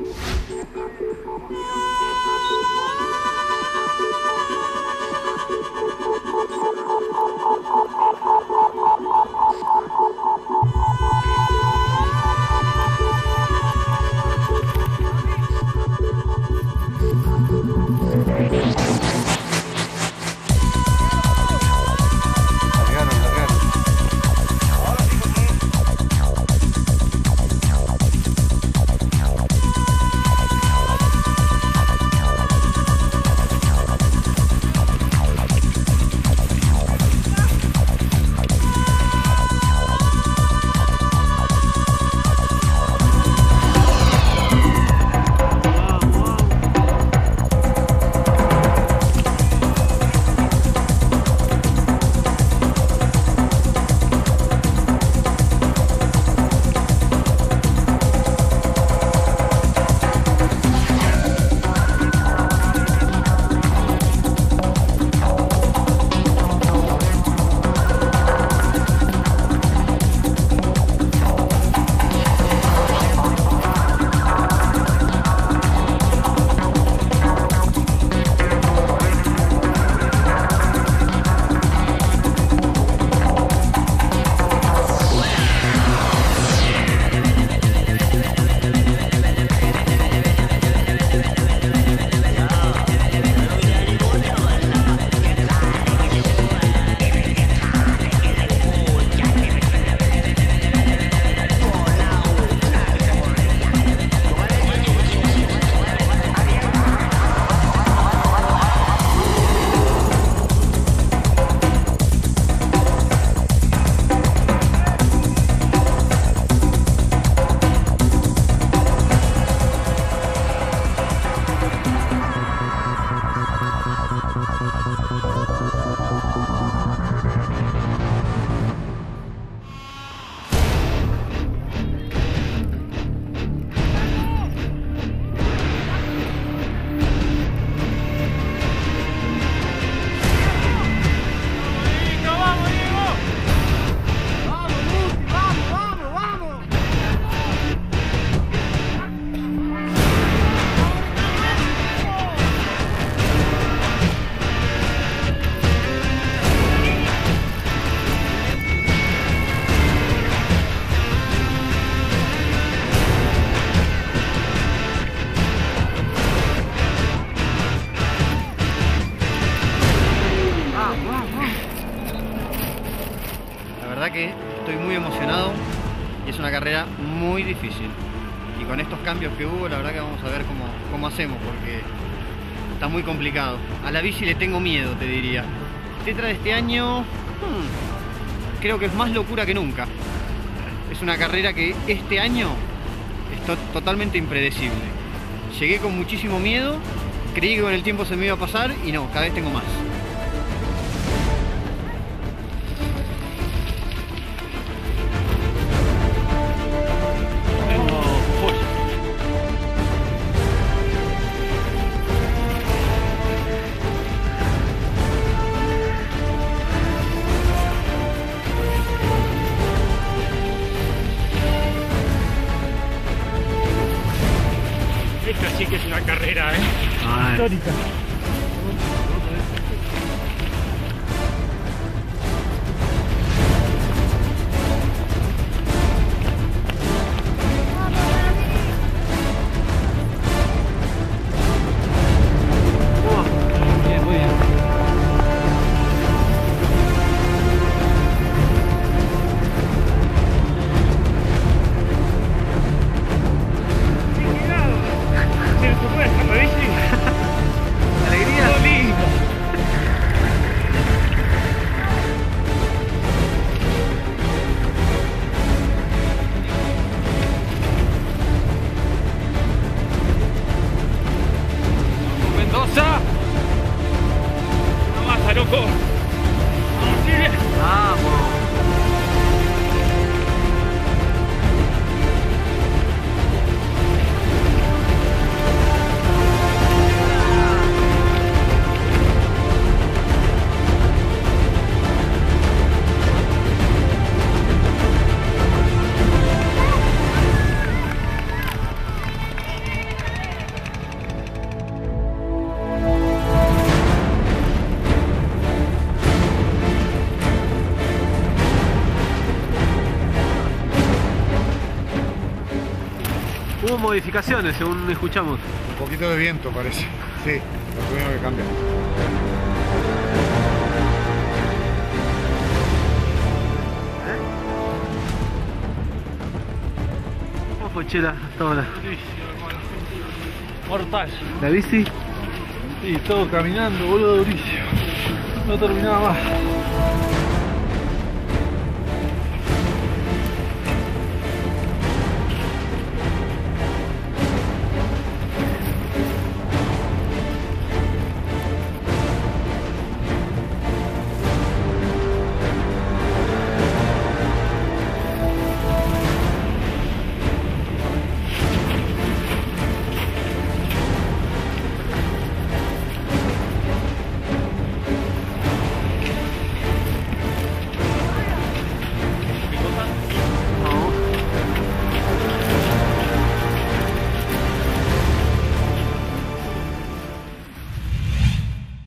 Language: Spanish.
you. Estoy muy emocionado y es una carrera muy difícil. Y con estos cambios que hubo, la verdad que vamos a ver cómo, cómo hacemos, porque está muy complicado. A la bici le tengo miedo, te diría. Tetra de este año, hmm, creo que es más locura que nunca. Es una carrera que este año es to- totalmente impredecible. Llegué con muchísimo miedo, creí que con el tiempo se me iba a pasar y no, cada vez tengo más. Esta sí que es una carrera, ¿eh? Histórica. した、ああ、もう。Hubo modificaciones, según escuchamos. Un poquito de viento parece. Sí, lo tuvimos que cambiar. ¿Cómo fue Chela hasta ahora? Mortal. ¿La bici? Y todo caminando, boludo, durísimo. No terminaba más.